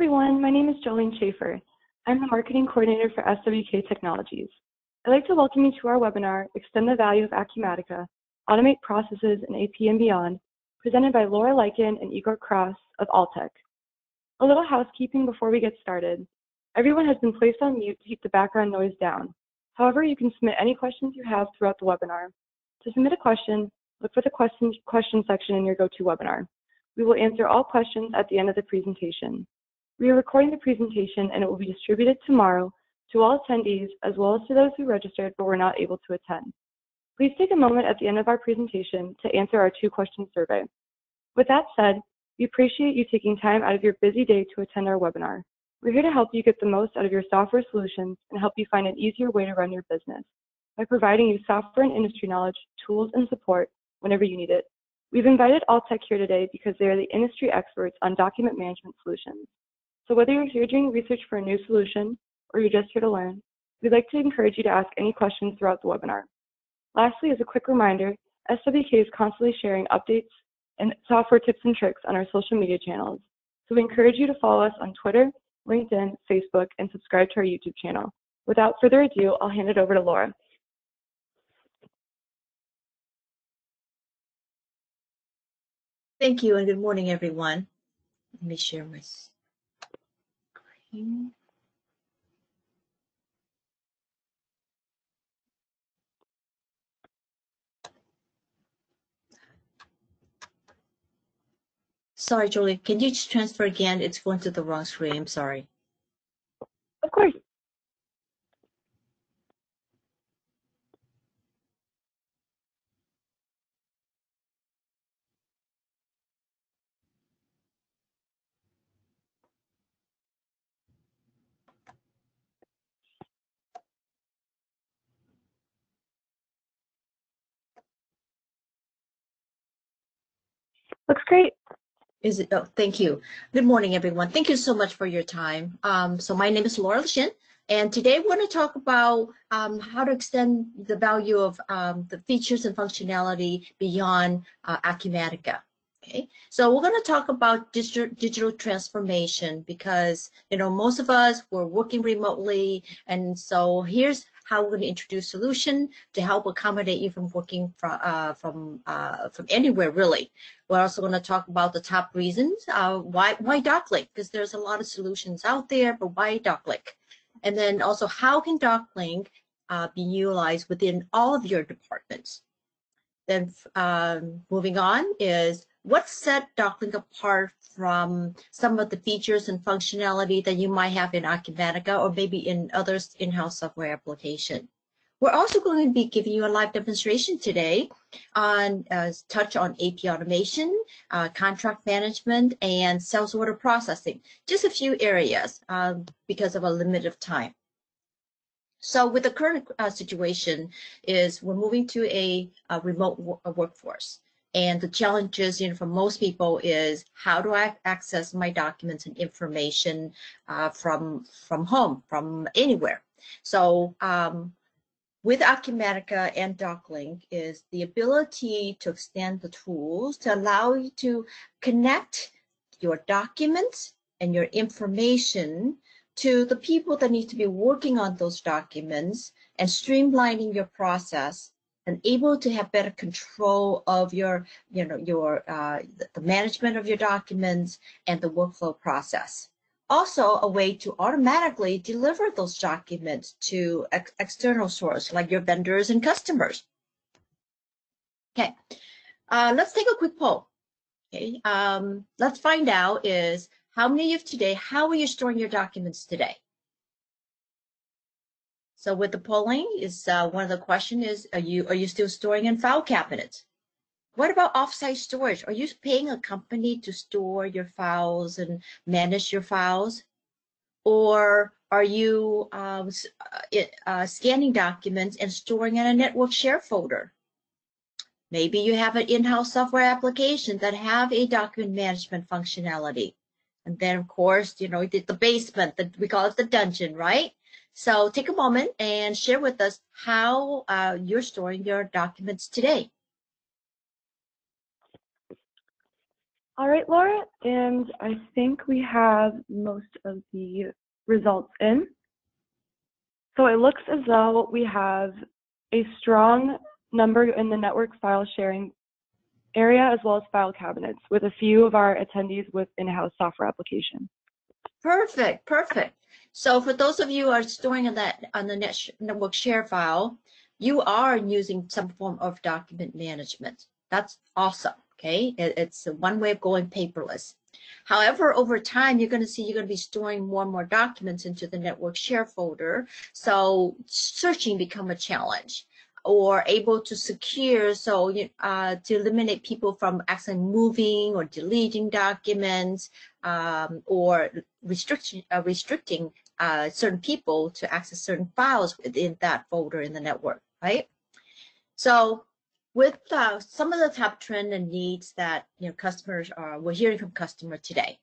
everyone. My name is Jolene Schaefer. I'm the marketing coordinator for SWK Technologies. I'd like to welcome you to our webinar, Extend the Value of Acumatica, Automate Processes in AP and Beyond, presented by Laura Lykin and Igor Cross of Altec. A little housekeeping before we get started. Everyone has been placed on mute to keep the background noise down. However, you can submit any questions you have throughout the webinar. To submit a question, look for the question, question section in your GoToWebinar. We will answer all questions at the end of the presentation. We are recording the presentation and it will be distributed tomorrow to all attendees as well as to those who registered but were not able to attend. Please take a moment at the end of our presentation to answer our two-question survey. With that said, we appreciate you taking time out of your busy day to attend our webinar. We're here to help you get the most out of your software solutions and help you find an easier way to run your business by providing you software and industry knowledge, tools, and support whenever you need it. We've invited Altec here today because they are the industry experts on document management solutions. So whether you're here doing research for a new solution or you're just here to learn, we'd like to encourage you to ask any questions throughout the webinar. Lastly, as a quick reminder, SWK is constantly sharing updates and software tips and tricks on our social media channels. So we encourage you to follow us on Twitter, LinkedIn, Facebook, and subscribe to our YouTube channel. Without further ado, I'll hand it over to Laura. Thank you and good morning, everyone. Let me share my Sorry, Julie, can you just transfer again? It's going to the wrong screen. I'm sorry. Of course. Looks great. Is it? Oh, thank you. Good morning, everyone. Thank you so much for your time. Um, so my name is Laura Shin, and today we're going to talk about um, how to extend the value of um, the features and functionality beyond uh, Acumatica. Okay, so we're going to talk about digital, digital transformation because you know most of us were working remotely, and so here's how we're going to introduce solution to help accommodate you from working from uh, from uh, from anywhere really. We're also going to talk about the top reasons uh, why why DocLink because there's a lot of solutions out there, but why DocLink? And then also how can DocLink uh, be utilized within all of your departments? Then um, moving on is what set DocLink apart from some of the features and functionality that you might have in Acumatica or maybe in other in-house software application? We're also going to be giving you a live demonstration today on uh, touch on AP automation, uh, contract management, and sales order processing. Just a few areas uh, because of a limit of time. So with the current uh, situation is we're moving to a, a remote workforce. And the challenges, you know, for most people is how do I access my documents and information uh, from from home, from anywhere. So um, with Acumatica and DocLink is the ability to extend the tools to allow you to connect your documents and your information to the people that need to be working on those documents and streamlining your process and able to have better control of your, you know, your uh, the management of your documents and the workflow process. Also, a way to automatically deliver those documents to ex external source like your vendors and customers. Okay, uh, let's take a quick poll. Okay, um, let's find out is how many of today, how are you storing your documents today? So with the polling, is uh, one of the question is, are you are you still storing in file cabinets? What about offsite storage? Are you paying a company to store your files and manage your files? Or are you um, uh, uh, scanning documents and storing in a network share folder? Maybe you have an in-house software application that have a document management functionality. And then, of course, you know, the, the basement, that we call it the dungeon, right? So take a moment and share with us how uh, you're storing your documents today. All right, Laura, and I think we have most of the results in. So it looks as though we have a strong number in the network file sharing area as well as file cabinets with a few of our attendees with in-house software application. Perfect, perfect. So for those of you who are storing that on the network share file, you are using some form of document management. That's awesome. Okay, it's one way of going paperless. However, over time, you're going to see you're going to be storing more and more documents into the network share folder. So searching become a challenge or able to secure so uh, to eliminate people from actually moving or deleting documents um, or uh, restricting uh, certain people to access certain files within that folder in the network, right? So with uh, some of the top trend and needs that you know customers are we're hearing from customer today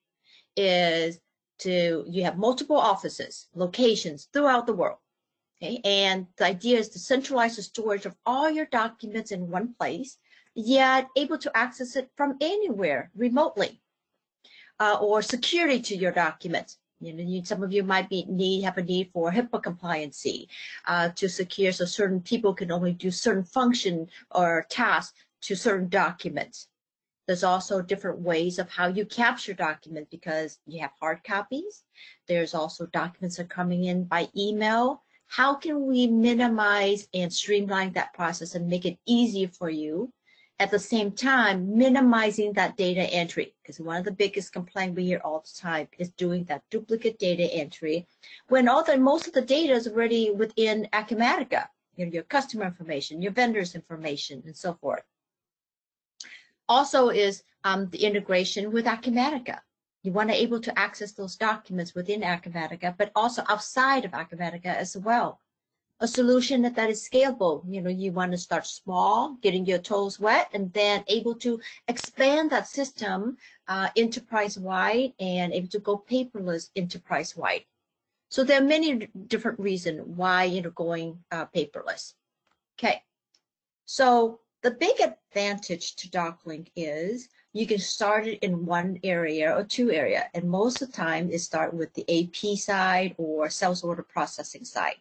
is to you have multiple offices locations throughout the world Okay, and the idea is to centralize the storage of all your documents in one place, yet able to access it from anywhere remotely, uh, or security to your documents. You know, some of you might be need have a need for HIPAA compliancy uh, to secure so certain people can only do certain function or tasks to certain documents. There's also different ways of how you capture documents because you have hard copies. There's also documents that are coming in by email how can we minimize and streamline that process and make it easy for you at the same time minimizing that data entry because one of the biggest complaints we hear all the time is doing that duplicate data entry when all the most of the data is already within Acumatica, you know, your customer information, your vendors information, and so forth. Also is um, the integration with Acumatica. You want to be able to access those documents within Acumatica, but also outside of Acumatica as well. A solution that, that is scalable. You know, you want to start small, getting your toes wet, and then able to expand that system uh, enterprise-wide and able to go paperless enterprise-wide. So there are many different reasons why you know going uh, paperless. Okay, so the big advantage to DocLink is you can start it in one area or two area. And most of the time it start with the AP side or sales order processing side.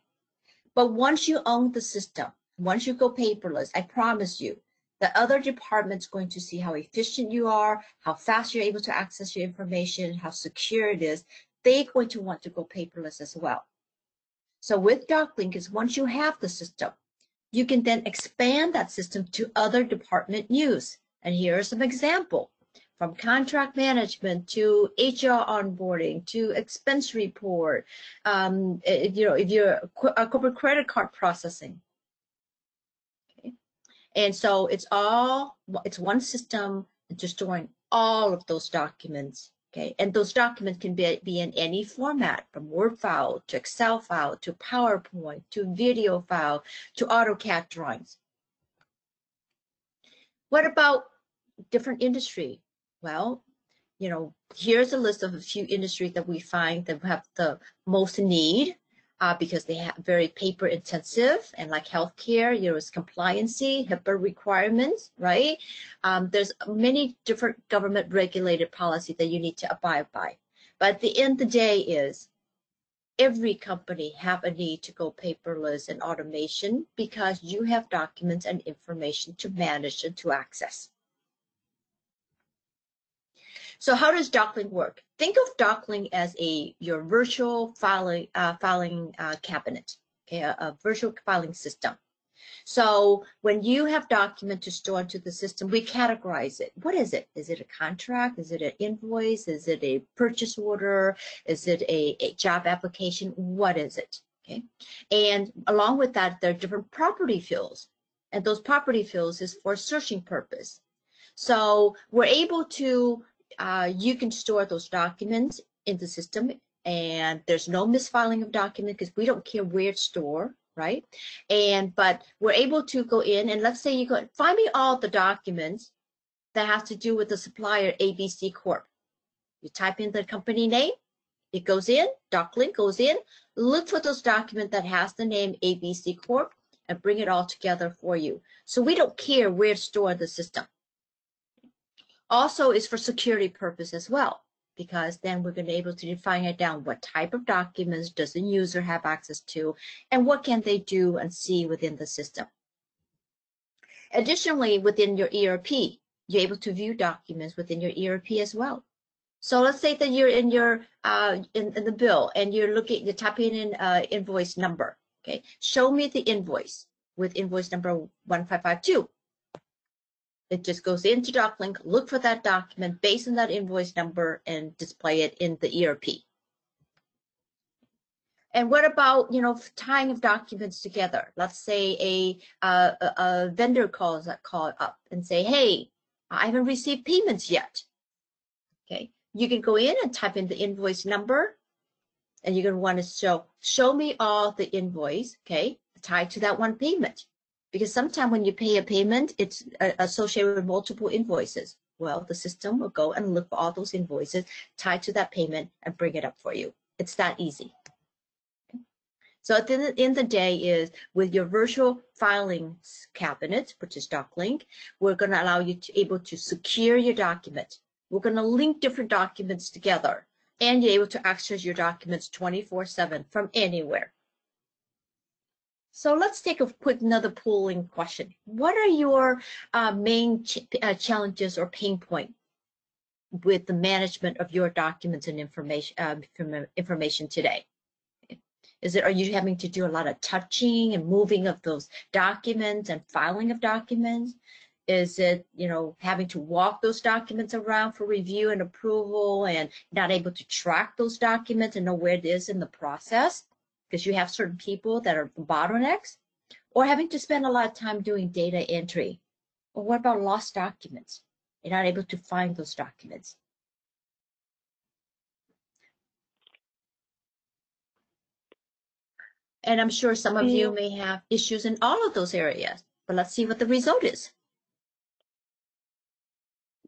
But once you own the system, once you go paperless, I promise you, the other department's going to see how efficient you are, how fast you're able to access your information, how secure it is. They're going to want to go paperless as well. So with DocLink is once you have the system, you can then expand that system to other department use. And here are some example from contract management to HR onboarding to expense report, um, if, you know, if you're a corporate credit card processing. Okay. And so it's all, it's one system just storing all of those documents. Okay, and those documents can be, be in any format, from Word file to Excel file to PowerPoint to video file to AutoCAD drawings. What about different industry? Well, you know, here's a list of a few industries that we find that have the most need uh, because they have very paper intensive and like healthcare, you know, compliancy, HIPAA requirements, right? Um, there's many different government regulated policy that you need to abide by. But at the end of the day is every company have a need to go paperless and automation because you have documents and information to manage and to access. So how does DocLink work? Think of DocLink as a your virtual filing uh, filing uh, cabinet, okay, a, a, virtual filing system. So when you have document to store into the system, we categorize it. What is it? Is it a contract? Is it an invoice? Is it a purchase order? Is it a, a job application? What is it? Okay. And along with that, there are different property fields. And those property fields is for searching purpose. So we're able to uh, you can store those documents in the system and there's no misfiling of document because we don't care where it's stored, right? And but we're able to go in and let's say you go find me all the documents that has to do with the supplier ABC Corp. You type in the company name, it goes in, DocLink goes in, look for those documents that has the name ABC Corp and bring it all together for you. So we don't care where it's stored the system. Also is for security purpose as well, because then we're going to be able to define it down what type of documents does the user have access to and what can they do and see within the system. Additionally, within your ERP, you're able to view documents within your ERP as well. So let's say that you're in your uh, in, in the bill and you're looking, you're typing in uh, invoice number. Okay, show me the invoice with invoice number 1552. It just goes into DocLink, look for that document based on that invoice number and display it in the ERP. And what about, you know, tying of documents together? Let's say a, uh, a, vendor calls that call up and say, hey, I haven't received payments yet. Okay, you can go in and type in the invoice number and you're going to want to show, show me all the invoice, okay, tied to that one payment. Because sometimes when you pay a payment, it's uh, associated with multiple invoices. Well, the system will go and look for all those invoices tied to that payment and bring it up for you. It's that easy. So at the end of the day is with your virtual filing cabinet, which is DocLink, we're going to allow you to able to secure your document. We're going to link different documents together and you're able to access your documents 24-7 from anywhere. So let's take a quick another polling question. What are your uh, main ch uh, challenges or pain point with the management of your documents and information uh, information today? Is it, are you having to do a lot of touching and moving of those documents and filing of documents? Is it, you know, having to walk those documents around for review and approval and not able to track those documents and know where it is in the process because you have certain people that are bottlenecks? Or having to spend a lot of time doing data entry? Or what about lost documents? You're not able to find those documents. And I'm sure some of you may have issues in all of those areas, but let's see what the result is.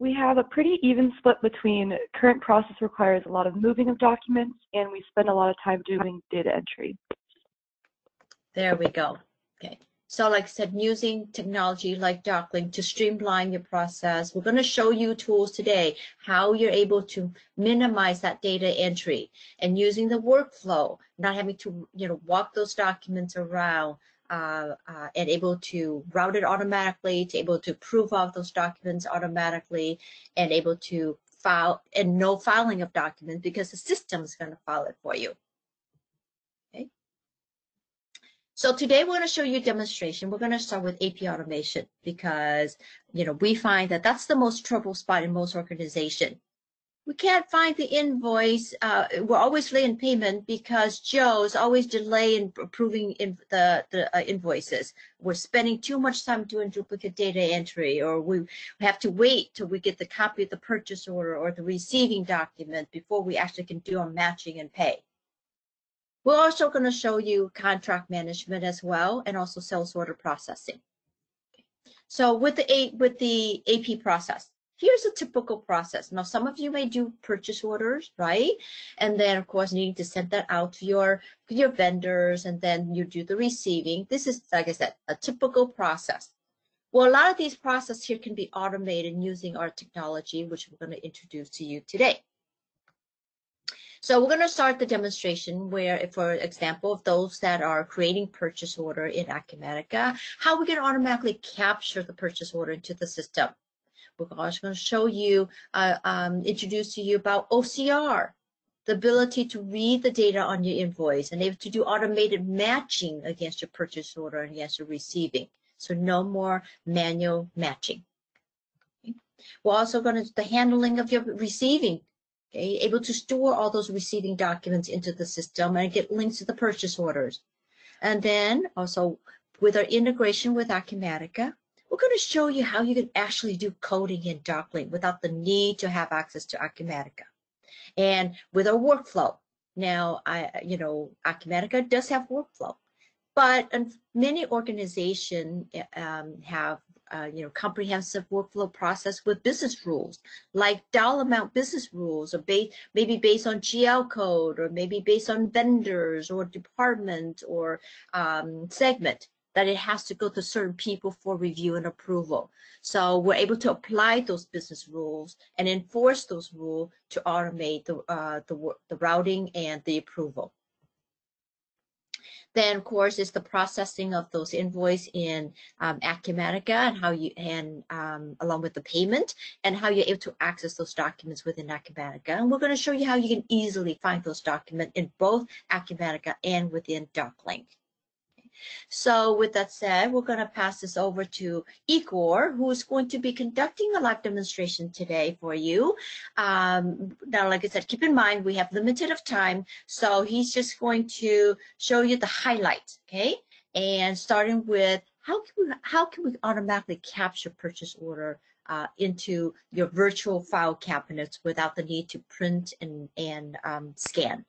We have a pretty even split between current process requires a lot of moving of documents and we spend a lot of time doing data entry. There we go. Okay. So like I said, using technology like DocLink to streamline your process. We're going to show you tools today, how you're able to minimize that data entry and using the workflow, not having to, you know, walk those documents around uh, uh, and able to route it automatically, to able to prove off those documents automatically and able to file and no filing of documents because the system is going to file it for you. Okay. So today we're going to show you a demonstration. We're going to start with AP automation because, you know, we find that that's the most trouble spot in most organization. We can't find the invoice. Uh, we're always late in payment because Joe's always delay in approving in the, the uh, invoices. We're spending too much time doing duplicate data entry or we have to wait till we get the copy of the purchase order or the receiving document before we actually can do our matching and pay. We're also going to show you contract management as well and also sales order processing. So with the with the AP process, here's a typical process. Now, some of you may do purchase orders, right? And then, of course, needing to send that out to your, your vendors, and then you do the receiving. This is, like I said, a typical process. Well, a lot of these processes here can be automated using our technology, which we're going to introduce to you today. So we're going to start the demonstration where, for example, of those that are creating purchase order in Acumatica, how we can automatically capture the purchase order into the system. We're also going to show you, uh, um, introduce to you about OCR, the ability to read the data on your invoice and able to do automated matching against your purchase order and against your receiving. So no more manual matching. We're also going to the handling of your receiving okay, able to store all those receiving documents into the system and get links to the purchase orders. And then also with our integration with Acumatica, we're going to show you how you can actually do coding in DocLink without the need to have access to Acumatica. And with our workflow, now, I, you know, Acumatica does have workflow, but many organizations um, have uh, you know, comprehensive workflow process with business rules, like dollar amount business rules, or ba maybe based on GL code, or maybe based on vendors or department or um, segment. That it has to go to certain people for review and approval. So we're able to apply those business rules and enforce those rules to automate the, uh, the, the routing and the approval. Then, of course, is the processing of those invoice in um, Acumatica and how you and um, along with the payment and how you're able to access those documents within Acumatica. And we're going to show you how you can easily find those documents in both Acumatica and within DocLink. So with that said, we're going to pass this over to Igor, who is going to be conducting a live demonstration today for you. Um, now, like I said, keep in mind, we have limited of time. So he's just going to show you the highlights, okay? And starting with how can we, how can we automatically capture purchase order uh, into your virtual file cabinets without the need to print and, and um, scan.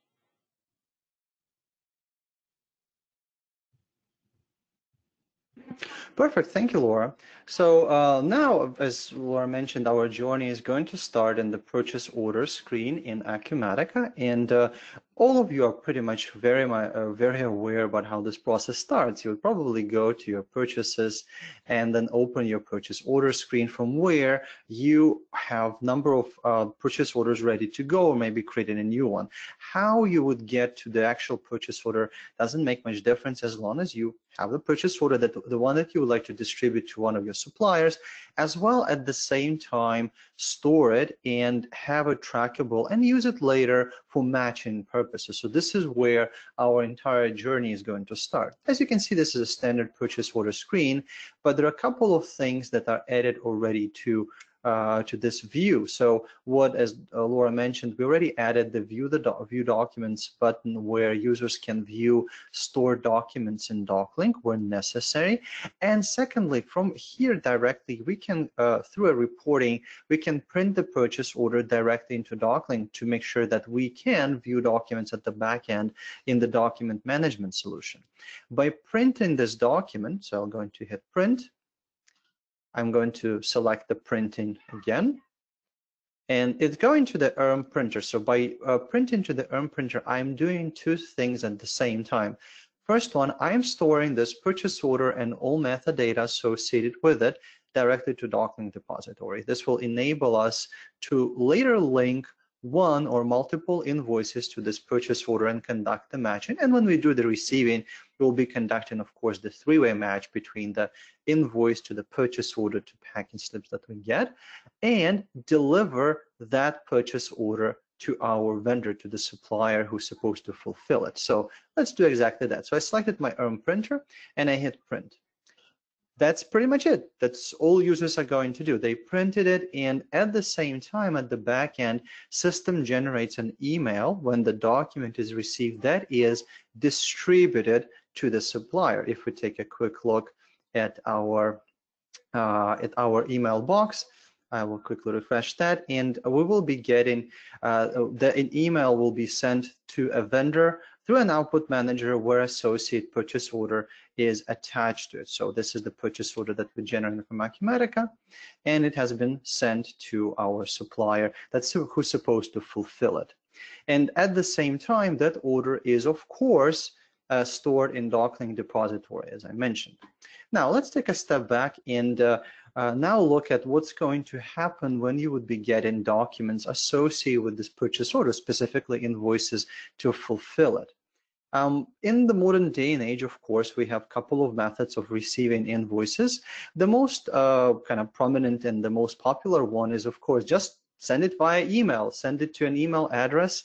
Perfect. Thank you, Laura. So uh, now, as Laura mentioned, our journey is going to start in the purchase order screen in Acumatica. And uh, all of you are pretty much very, uh, very aware about how this process starts. You'll probably go to your purchases and then open your purchase order screen from where you have number of uh, purchase orders ready to go or maybe creating a new one. How you would get to the actual purchase order doesn't make much difference as long as you have the purchase order that the one that you would like to distribute to one of your suppliers, as well at the same time store it and have it trackable and use it later for matching purposes. So this is where our entire journey is going to start. As you can see, this is a standard purchase order screen, but there are a couple of things that are added already to uh, to this view. So what, as uh, Laura mentioned, we already added the view the do view documents button where users can view stored documents in DocLink when necessary. And secondly, from here directly, we can, uh, through a reporting, we can print the purchase order directly into DocLink to make sure that we can view documents at the back end in the document management solution. By printing this document, so I'm going to hit print, I'm going to select the printing again. And it's going to the ERM printer. So by uh, printing to the ERM printer, I'm doing two things at the same time. First one, I'm storing this purchase order and all metadata associated with it directly to DocLink Depository. This will enable us to later link one or multiple invoices to this purchase order and conduct the matching. And when we do the receiving, we'll be conducting, of course, the three-way match between the invoice to the purchase order to packing slips that we get and deliver that purchase order to our vendor, to the supplier who's supposed to fulfill it. So let's do exactly that. So I selected my ERM printer and I hit print that's pretty much it. That's all users are going to do. They printed it and at the same time at the back end, system generates an email when the document is received that is distributed to the supplier. If we take a quick look at our uh, at our email box, I will quickly refresh that and we will be getting uh, the an email will be sent to a vendor through an output manager where associate purchase order is attached to it. So this is the purchase order that we generated from Acumatica, and it has been sent to our supplier that's who's supposed to fulfill it. And at the same time, that order is, of course, uh, stored in DocLink depository, as I mentioned. Now, let's take a step back and uh, uh, now look at what's going to happen when you would be getting documents associated with this purchase order, specifically invoices to fulfill it. Um, in the modern day and age, of course, we have a couple of methods of receiving invoices. The most uh, kind of prominent and the most popular one is, of course, just send it via email, send it to an email address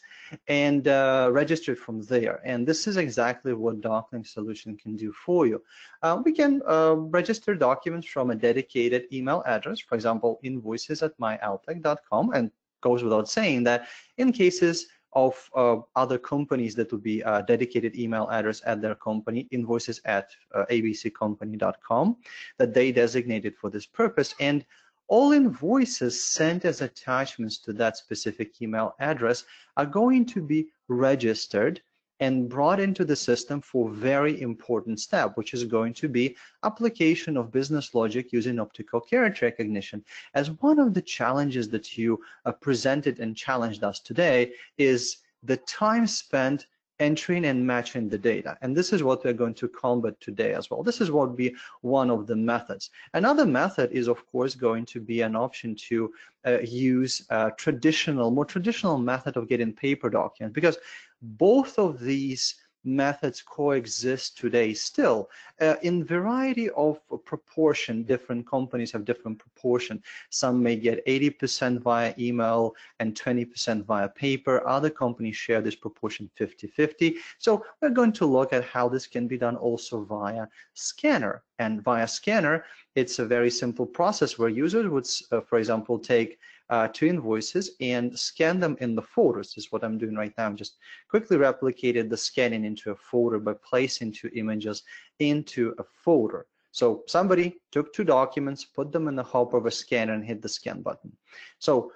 and uh, register it from there. And this is exactly what DocLink solution can do for you. Uh, we can uh, register documents from a dedicated email address, for example, invoices at myaltec.com and goes without saying that in cases of uh, other companies that would be a dedicated email address at their company, invoices at uh, abccompany.com, that they designated for this purpose. And all invoices sent as attachments to that specific email address are going to be registered and brought into the system for very important step, which is going to be application of business logic using optical character recognition. As one of the challenges that you presented and challenged us today is the time spent entering and matching the data. And this is what we're going to combat today as well. This is what would be one of the methods. Another method is, of course, going to be an option to uh, use a traditional, more traditional method of getting paper documents because both of these methods coexist today. Still uh, in variety of proportion different companies have different proportion. Some may get 80% via email and 20% via paper. Other companies share this proportion 50-50 so we're going to look at how this can be done also via scanner. And via scanner it's a very simple process where users would uh, for example take uh, two invoices and scan them in the folders. Is what I'm doing right now. I'm just quickly replicated the scanning into a folder by placing two images into a folder. So somebody took two documents, put them in the hopper of a scanner and hit the scan button. So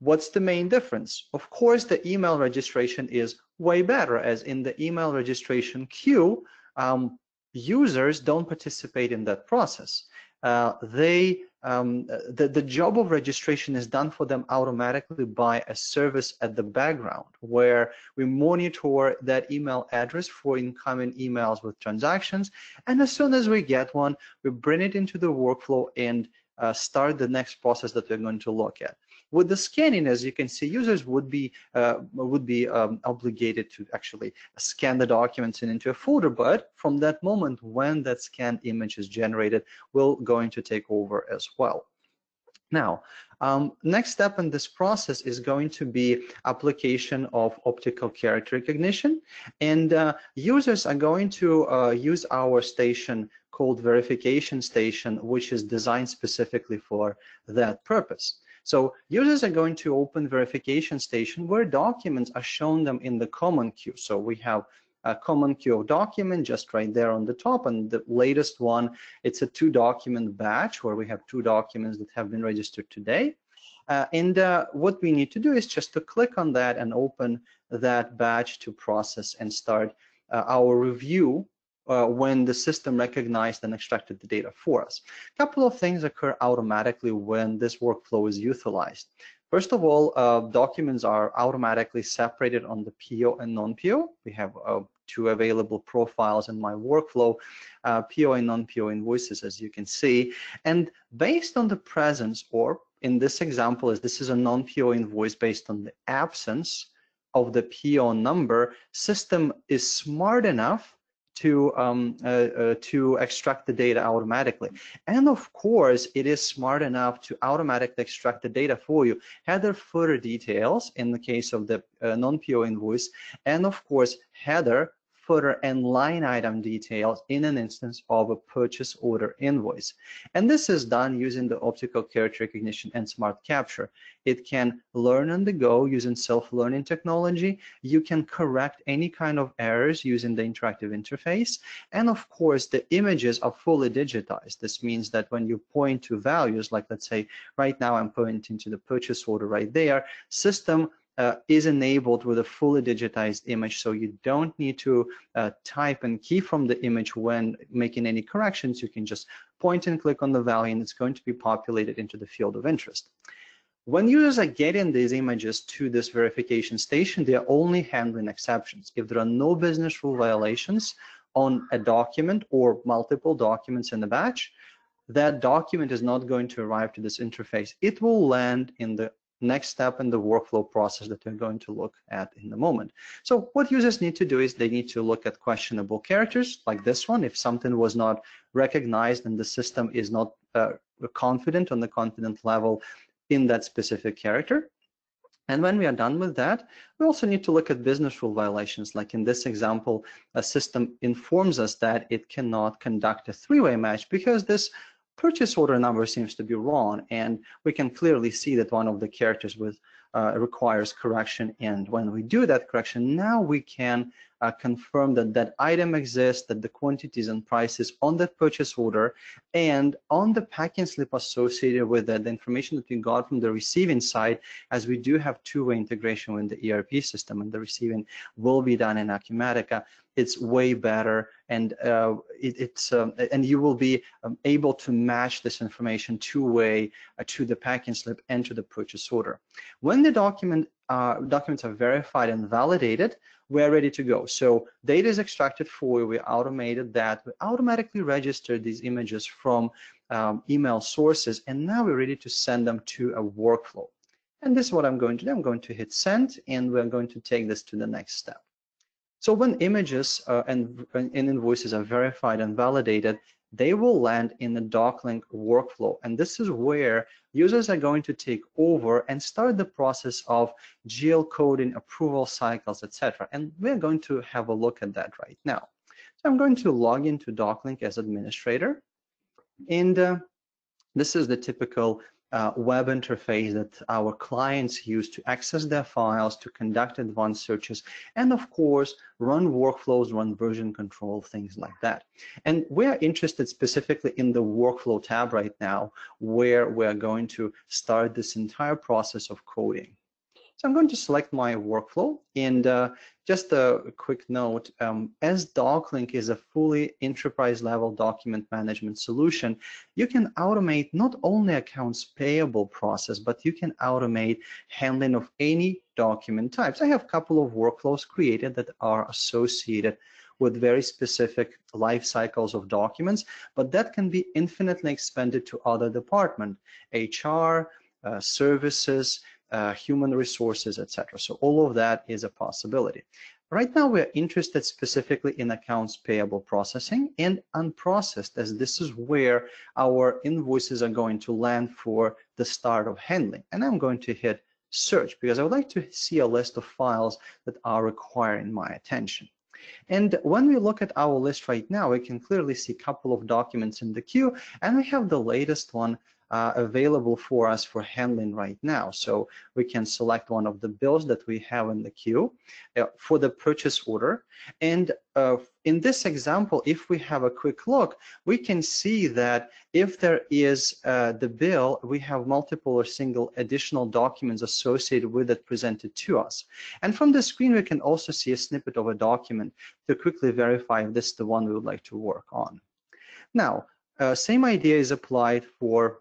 what's the main difference? Of course, the email registration is way better as in the email registration queue, um, users don't participate in that process. Uh, they um, the, the job of registration is done for them automatically by a service at the background where we monitor that email address for incoming emails with transactions. And as soon as we get one, we bring it into the workflow and uh, start the next process that we're going to look at. With the scanning, as you can see, users would be uh, would be um, obligated to actually scan the documents into a folder, but from that moment when that scanned image is generated, we're going to take over as well. Now, um, next step in this process is going to be application of optical character recognition. And uh, users are going to uh, use our station called verification station, which is designed specifically for that purpose. So users are going to open verification station where documents are shown them in the common queue. So we have a common queue of document just right there on the top and the latest one it's a two document batch where we have two documents that have been registered today uh, and uh, what we need to do is just to click on that and open that batch to process and start uh, our review uh, when the system recognized and extracted the data for us. A couple of things occur automatically when this workflow is utilized. First of all, uh, documents are automatically separated on the PO and non-PO. We have uh, two available profiles in my workflow, uh, PO and non-PO invoices, as you can see. And based on the presence, or in this example, this is a non-PO invoice based on the absence of the PO number, system is smart enough to um, uh, uh, to extract the data automatically. And of course, it is smart enough to automatically extract the data for you. Header footer details in the case of the uh, non-PO invoice, and of course, header footer and line item details in an instance of a purchase order invoice. And this is done using the optical character recognition and smart capture. It can learn on the go using self-learning technology. You can correct any kind of errors using the interactive interface. And of course, the images are fully digitized. This means that when you point to values, like let's say right now I'm pointing to the purchase order right there, system uh, is enabled with a fully digitized image. So you don't need to uh, type and key from the image when making any corrections. You can just point and click on the value and it's going to be populated into the field of interest. When users are getting these images to this verification station they are only handling exceptions. If there are no business rule violations on a document or multiple documents in the batch that document is not going to arrive to this interface. It will land in the next step in the workflow process that we're going to look at in a moment. So what users need to do is they need to look at questionable characters like this one. If something was not recognized and the system is not uh, confident on the confident level in that specific character. And when we are done with that, we also need to look at business rule violations. Like in this example, a system informs us that it cannot conduct a three-way match because this purchase order number seems to be wrong and we can clearly see that one of the characters with uh, requires correction. And when we do that correction now we can uh, confirm that that item exists that the quantities and prices on that purchase order and on the packing slip associated with that the information that we got from the receiving side as we do have two-way integration with the ERP system and the receiving will be done in Acumatica it's way better and uh, it, it's um, and you will be um, able to match this information two-way uh, to the packing slip and to the purchase order. When the document uh, documents are verified and validated, we're ready to go. So data is extracted for you. We automated that. We automatically registered these images from um, email sources, and now we're ready to send them to a workflow. And this is what I'm going to do. I'm going to hit send, and we're going to take this to the next step. So when images uh, and, and invoices are verified and validated, they will land in the DocLink workflow. And this is where users are going to take over and start the process of GL coding, approval cycles, etc. And we're going to have a look at that right now. So I'm going to log into DocLink as administrator. And uh, this is the typical uh, web interface that our clients use to access their files, to conduct advanced searches, and of course, run workflows, run version control, things like that. And we're interested specifically in the workflow tab right now, where we're going to start this entire process of coding. So I'm going to select my workflow and uh, just a quick note, um, as DocLink is a fully enterprise level document management solution, you can automate not only accounts payable process, but you can automate handling of any document types. I have a couple of workflows created that are associated with very specific life cycles of documents, but that can be infinitely expanded to other department, HR, uh, services, uh, human resources, etc. So all of that is a possibility. Right now, we're interested specifically in accounts payable processing and unprocessed, as this is where our invoices are going to land for the start of handling. And I'm going to hit search because I would like to see a list of files that are requiring my attention. And when we look at our list right now, we can clearly see a couple of documents in the queue, and we have the latest one uh, available for us for handling right now. So we can select one of the bills that we have in the queue uh, for the purchase order. And uh, in this example, if we have a quick look, we can see that if there is uh, the bill, we have multiple or single additional documents associated with it presented to us. And from the screen, we can also see a snippet of a document to quickly verify if this is the one we would like to work on. Now, uh, same idea is applied for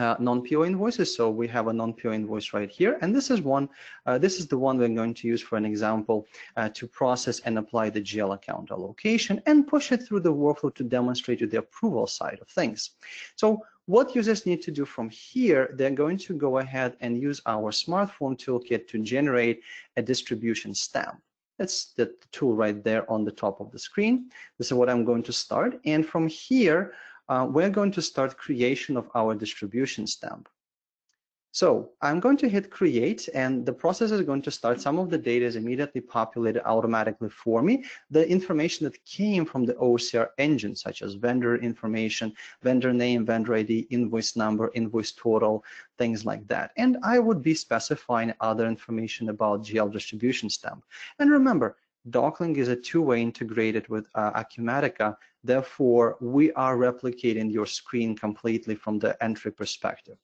uh, non-PO invoices. So we have a non-PO invoice right here, and this is one. Uh, this is the one we're going to use for an example uh, to process and apply the GL account allocation and push it through the workflow to demonstrate you the approval side of things. So what users need to do from here, they're going to go ahead and use our smartphone toolkit to generate a distribution stamp. That's the tool right there on the top of the screen. This is what I'm going to start. And from here, uh, we're going to start creation of our distribution stamp. So I'm going to hit create and the process is going to start. Some of the data is immediately populated automatically for me. The information that came from the OCR engine, such as vendor information, vendor name, vendor ID, invoice number, invoice total, things like that. And I would be specifying other information about GL distribution stamp. And remember, DocLink is a two-way integrated with uh, Acumatica. Therefore, we are replicating your screen completely from the entry perspective.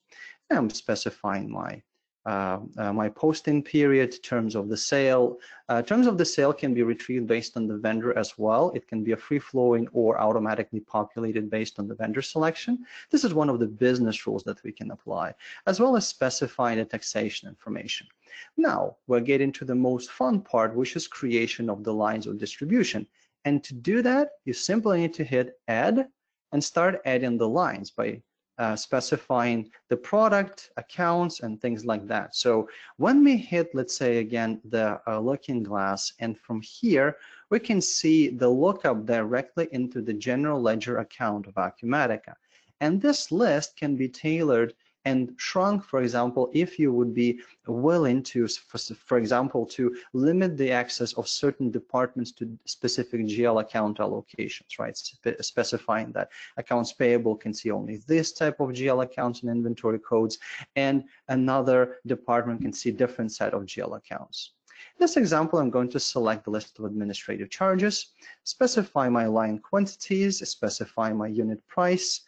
I'm specifying my uh, uh, my posting period, terms of the sale. Uh, terms of the sale can be retrieved based on the vendor as well. It can be a free-flowing or automatically populated based on the vendor selection. This is one of the business rules that we can apply, as well as specifying the taxation information. Now, we're getting to the most fun part, which is creation of the lines of distribution. And to do that, you simply need to hit add and start adding the lines by uh, specifying the product, accounts, and things like that. So when we hit, let's say again, the uh, looking glass, and from here, we can see the lookup directly into the general ledger account of Acumatica. And this list can be tailored and shrunk, for example, if you would be willing to, for, example, to limit the access of certain departments to specific GL account allocations, right? Spe specifying that accounts payable can see only this type of GL accounts and inventory codes, and another department can see different set of GL accounts. In this example, I'm going to select the list of administrative charges, specify my line quantities, specify my unit price,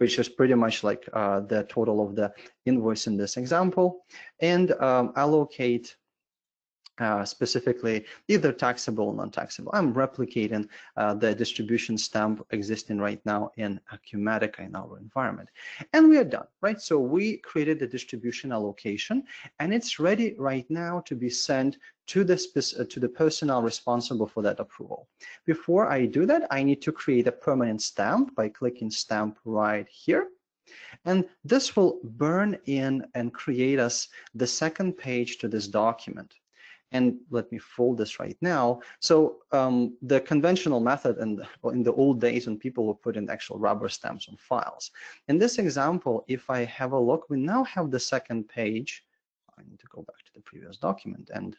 which is pretty much like uh, the total of the invoice in this example, and um, allocate uh, specifically either taxable or non-taxable. I'm replicating uh, the distribution stamp existing right now in Acumatica in our environment. And we are done, right? So we created the distribution allocation and it's ready right now to be sent to the, uh, to the personnel responsible for that approval. Before I do that, I need to create a permanent stamp by clicking stamp right here. And this will burn in and create us the second page to this document. And let me fold this right now. So um, the conventional method in the, in the old days when people would put in actual rubber stamps on files. In this example, if I have a look, we now have the second page. I need to go back to the previous document and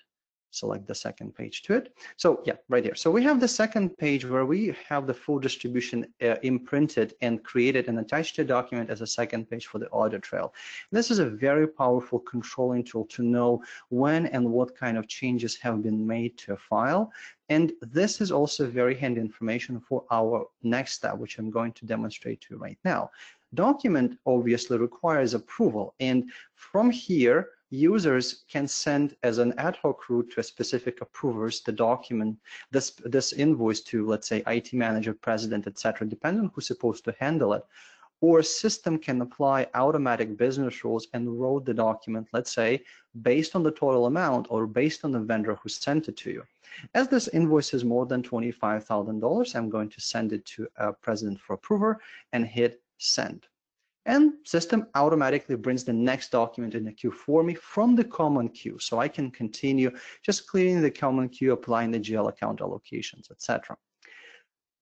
select the second page to it. So yeah, right here. So we have the second page where we have the full distribution uh, imprinted and created and attached to the document as a second page for the audit trail. This is a very powerful controlling tool to know when and what kind of changes have been made to a file. And this is also very handy information for our next step, which I'm going to demonstrate to you right now. Document obviously requires approval. And from here, users can send as an ad hoc route to a specific approvers the document, this, this invoice to, let's say, IT manager, president, etc., depending on who's supposed to handle it. Or system can apply automatic business rules and route the document, let's say, based on the total amount or based on the vendor who sent it to you. As this invoice is more than $25,000, I'm going to send it to a president for approver and hit send and system automatically brings the next document in the queue for me from the common queue. So I can continue just clearing the common queue, applying the GL account allocations, etc.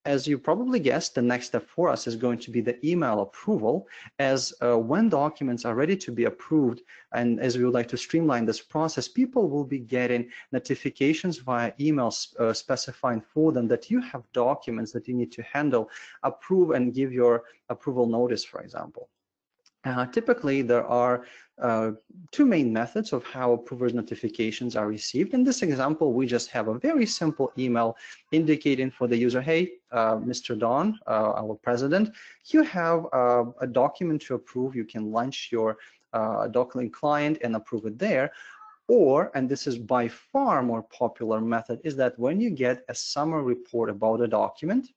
As you probably guessed, the next step for us is going to be the email approval as uh, when documents are ready to be approved and as we would like to streamline this process, people will be getting notifications via emails uh, specifying for them that you have documents that you need to handle, approve and give your approval notice, for example. Uh, typically, there are uh, two main methods of how approvers notifications are received. In this example, we just have a very simple email indicating for the user, hey, uh, Mr. Don, uh, our president, you have uh, a document to approve. You can launch your uh, document client and approve it there. Or, and this is by far more popular method, is that when you get a summary report about a document,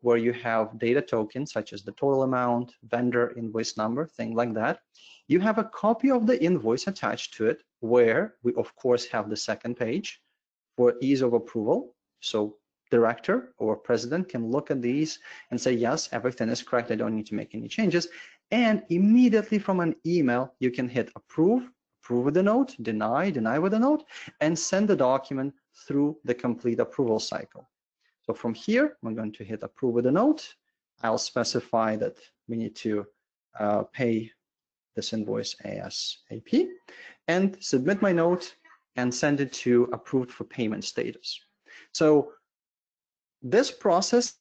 where you have data tokens such as the total amount, vendor invoice number, thing like that. You have a copy of the invoice attached to it where we of course have the second page for ease of approval. So director or president can look at these and say, yes, everything is correct. I don't need to make any changes. And immediately from an email, you can hit approve, approve with a note, deny, deny with a note, and send the document through the complete approval cycle. So from here, I'm going to hit approve with a note. I'll specify that we need to uh, pay this invoice ASAP and submit my note and send it to approved for payment status. So this process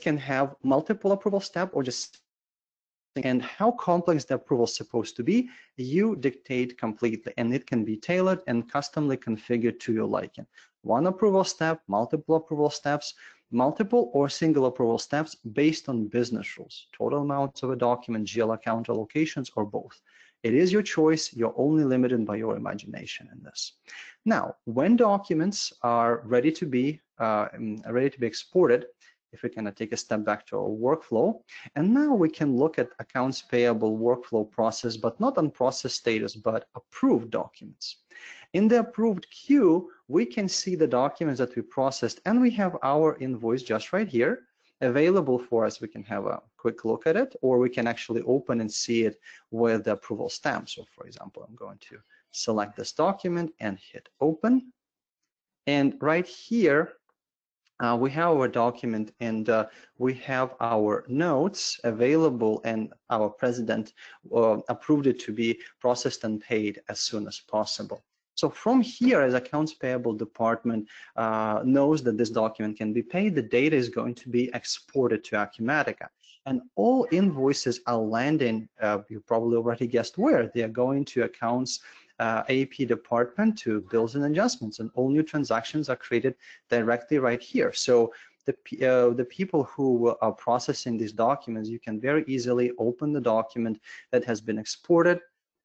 can have multiple approval steps or just and how complex the approval is supposed to be, you dictate completely, and it can be tailored and customly configured to your liking. One approval step, multiple approval steps, multiple or single approval steps based on business rules, total amounts of a document, GL account allocations, or both. It is your choice. You're only limited by your imagination in this. Now, when documents are ready to be uh, ready to be exported, if we can take a step back to our workflow. And now we can look at accounts payable workflow process, but not on process status, but approved documents. In the approved queue, we can see the documents that we processed and we have our invoice just right here available for us. We can have a quick look at it or we can actually open and see it with the approval stamp. So for example, I'm going to select this document and hit open. And right here, uh, we have our document and uh, we have our notes available and our president uh, approved it to be processed and paid as soon as possible. So from here, as accounts payable department uh, knows that this document can be paid, the data is going to be exported to Acumatica. And all invoices are landing, uh, you probably already guessed where, they are going to accounts uh, AP department to bills and adjustments, and all new transactions are created directly right here. So the, uh, the people who are processing these documents, you can very easily open the document that has been exported,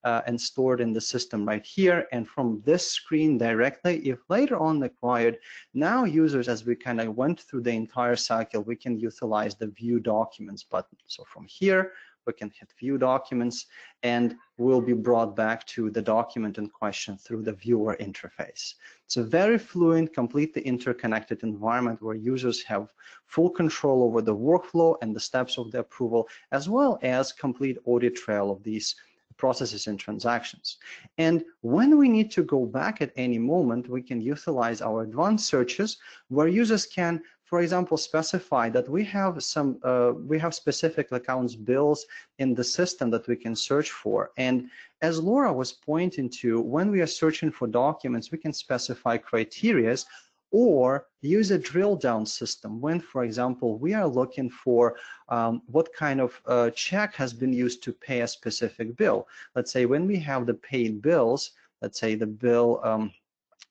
uh, and stored in the system right here. And from this screen directly, if later on required, now users, as we kind of went through the entire cycle, we can utilize the view documents button. So from here, we can hit view documents and we'll be brought back to the document in question through the viewer interface. It's a very fluent, completely interconnected environment where users have full control over the workflow and the steps of the approval, as well as complete audit trail of these processes and transactions. And when we need to go back at any moment, we can utilize our advanced searches where users can for example, specify that we have some, uh, we have specific accounts bills in the system that we can search for. And as Laura was pointing to, when we are searching for documents, we can specify criterias or use a drill down system when, for example, we are looking for um, what kind of uh, check has been used to pay a specific bill. Let's say when we have the paid bills, let's say the bill um,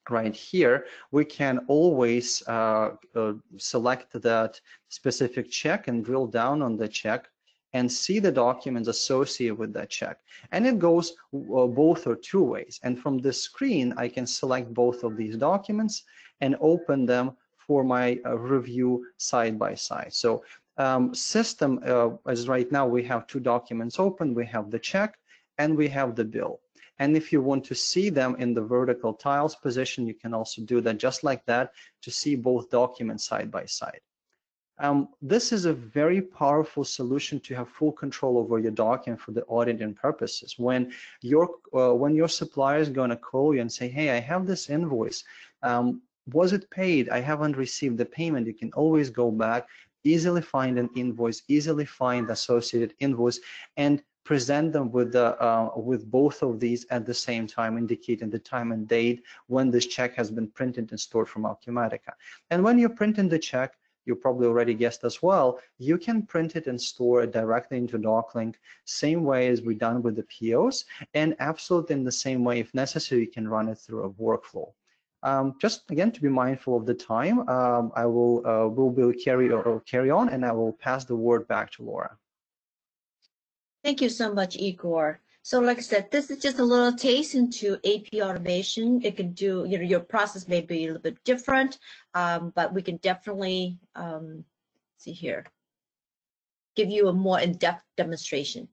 right here, we can always uh, uh, select that specific check and drill down on the check and see the documents associated with that check. And it goes uh, both or two ways. And from this screen, I can select both of these documents and open them for my uh, review side by side. So um, system, uh, as right now, we have two documents open. We have the check and we have the bill. And if you want to see them in the vertical tiles position, you can also do that just like that to see both documents side by side. Um, this is a very powerful solution to have full control over your document for the auditing purposes. When your uh, when your supplier is going to call you and say, "Hey, I have this invoice. Um, was it paid? I haven't received the payment." You can always go back, easily find an invoice, easily find associated invoice, and present them with the uh, with both of these at the same time, indicating the time and date when this check has been printed and stored from Acumatica. And when you're printing the check, you probably already guessed as well, you can print it and store it directly into DocLink, same way as we done with the POs, and absolutely in the same way, if necessary, you can run it through a workflow. Um, just again to be mindful of the time, um, I will uh, will, will carry or carry on, and I will pass the word back to Laura. Thank you so much, Igor. So like I said, this is just a little taste into AP automation. It can do, you know, your process may be a little bit different, um, but we can definitely, um, see here, give you a more in-depth demonstration.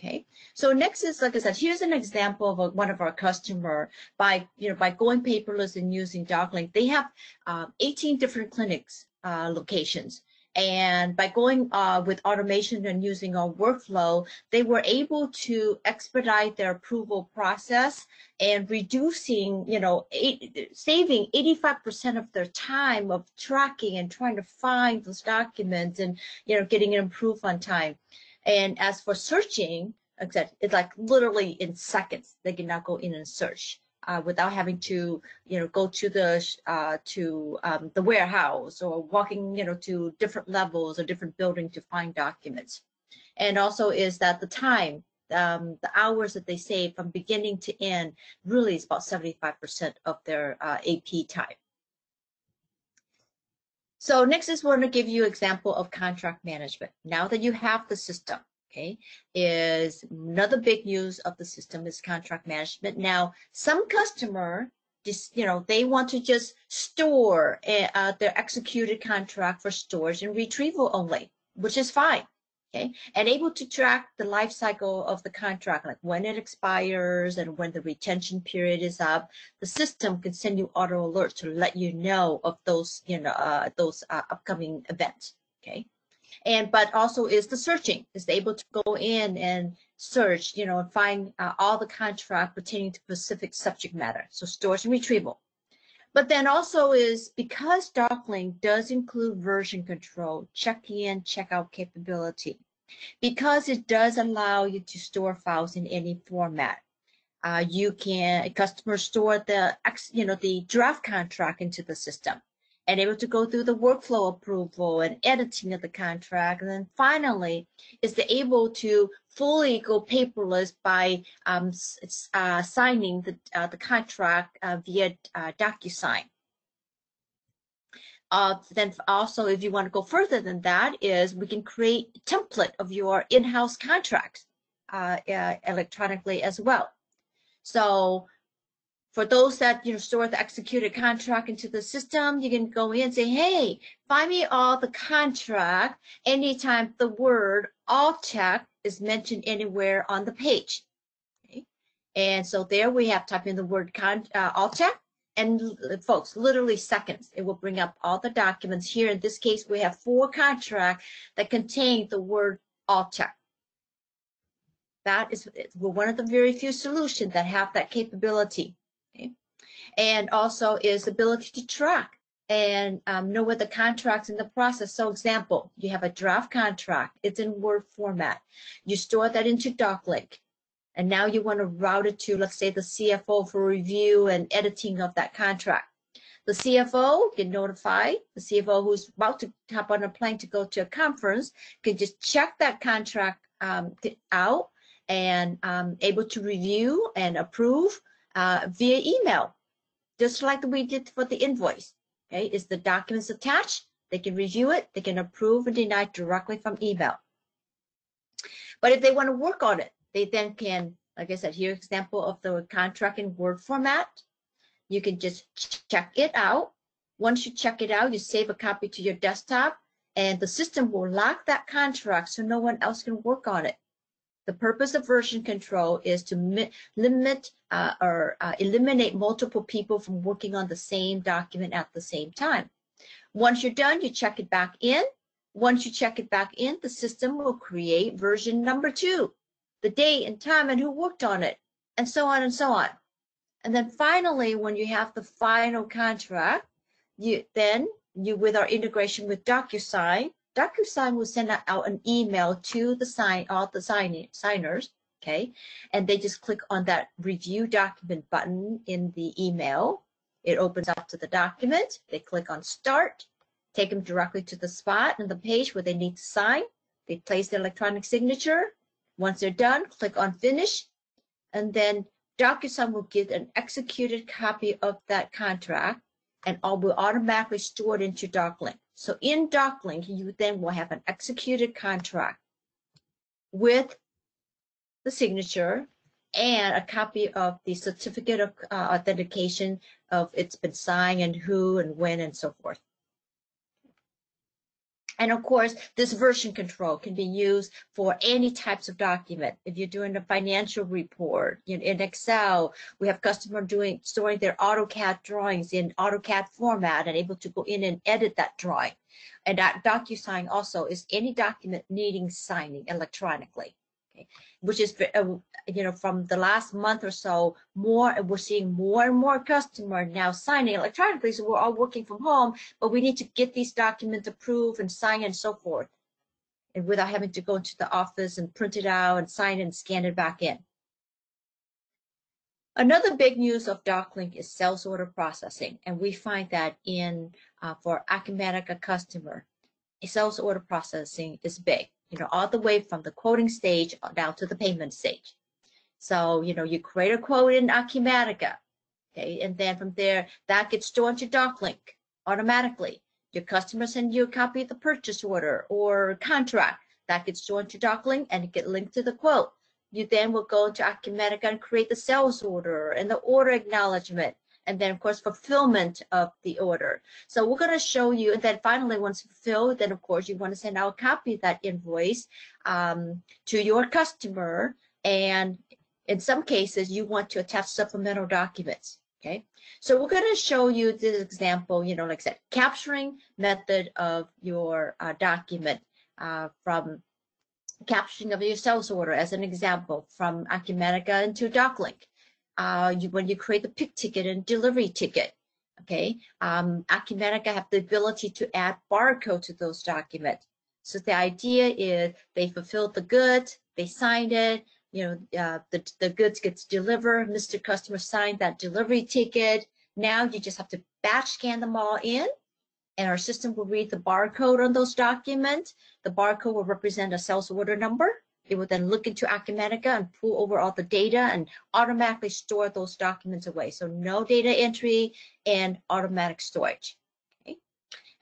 Okay, so next is, like I said, here's an example of a, one of our customer by, you know, by going paperless and using DocLink. They have uh, 18 different clinics uh, locations. And by going uh, with automation and using our workflow, they were able to expedite their approval process and reducing, you know, eight, saving 85% of their time of tracking and trying to find those documents and, you know, getting it approved on time. And as for searching, except it's like literally in seconds, they can now go in and search uh, without having to, you know, go to the uh, to um, the warehouse or walking, you know, to different levels or different buildings to find documents. And also is that the time, um, the hours that they save from beginning to end, really is about 75% of their uh, AP time. So next is we're going to give you example of contract management. Now that you have the system, okay, is another big use of the system is contract management. Now, some customer, just, you know, they want to just store eh, uh, their executed contract for storage and retrieval only, which is fine. Okay, and able to track the life cycle of the contract, like when it expires and when the retention period is up. The system can send you auto alerts to let you know of those, you know, uh, those uh, upcoming events. Okay and but also is the searching is able to go in and search you know and find uh, all the contract pertaining to specific subject matter so storage and retrieval but then also is because DocLink does include version control check-in check-out capability because it does allow you to store files in any format. Uh, you can a customer store the you know the draft contract into the system and able to go through the workflow approval and editing of the contract. And then finally, is able to fully go paperless by um, uh, signing the, uh, the contract uh, via uh, DocuSign. Uh, then also, if you want to go further than that, is we can create a template of your in-house contracts uh, uh, electronically as well. So for those that you know store the executed contract into the system, you can go in and say, hey, find me all the contract anytime the word Altec is mentioned anywhere on the page. Okay? And so there we have type in the word con uh, Altec and folks, literally seconds, it will bring up all the documents. Here in this case, we have four contracts that contain the word Altec. That is one of the very few solutions that have that capability and also is ability to track and um, know what the contracts in the process. So example, you have a draft contract, it's in Word format. You store that into DocLink. And now you want to route it to, let's say, the CFO for review and editing of that contract. The CFO get notified. The CFO who's about to hop on a plane to go to a conference can just check that contract um, out and um, able to review and approve uh, via email just like we did for the invoice. Okay, is the documents attached? They can review it, they can approve and deny directly from email. But if they want to work on it, they then can, like I said, here example of the contract in Word format. You can just check it out. Once you check it out, you save a copy to your desktop and the system will lock that contract so no one else can work on it. The purpose of version control is to limit uh, or uh, eliminate multiple people from working on the same document at the same time. Once you're done, you check it back in. Once you check it back in, the system will create version number two, the date and time and who worked on it, and so on and so on. And then finally, when you have the final contract, you then you with our integration with DocuSign, DocuSign will send out an email to the sign all the sign, signers, okay? And they just click on that review document button in the email. It opens up to the document. They click on start, take them directly to the spot on the page where they need to sign. They place the electronic signature. Once they're done, click on finish. And then DocuSign will get an executed copy of that contract and all will automatically store it into DocLink. So in DocLink, you then will have an executed contract with the signature and a copy of the certificate of uh, authentication of it's been signed and who and when and so forth. And of course, this version control can be used for any types of document. If you're doing a financial report in, in Excel, we have customer doing storing their AutoCAD drawings in AutoCAD format and able to go in and edit that drawing. And that DocuSign also is any document needing signing electronically which is uh, you know from the last month or so more we're seeing more and more customers now signing electronically. So we're all working from home but we need to get these documents approved and signed and so forth. And without having to go into the office and print it out and sign and scan it back in. Another big news of DocLink is sales order processing, and we find that in uh, for Acumatica customer, sales order processing is big you know, all the way from the quoting stage down to the payment stage. So, you know, you create a quote in Acumatica, okay, and then from there, that gets stored to DocLink automatically. Your customer sends you a copy of the purchase order or contract that gets stored to DocLink and get linked to the quote. You then will go to Acumatica and create the sales order and the order acknowledgement and then of course fulfillment of the order. So we're going to show you, and then finally once fulfilled, then of course you want to send out a copy of that invoice um, to your customer, and in some cases you want to attach supplemental documents. Okay, so we're going to show you this example, you know, like I said, capturing method of your uh, document uh, from capturing of your sales order as an example from Acumatica into DocLink uh, you, when you create the pick ticket and delivery ticket. Okay, um, Acumatica have the ability to add barcode to those documents. So the idea is they fulfilled the goods, they signed it, you know, uh, the, the goods gets delivered, Mr. Customer signed that delivery ticket. Now you just have to batch scan them all in and our system will read the barcode on those documents. The barcode will represent a sales order number it will then look into Acumatica and pull over all the data and automatically store those documents away. So no data entry and automatic storage.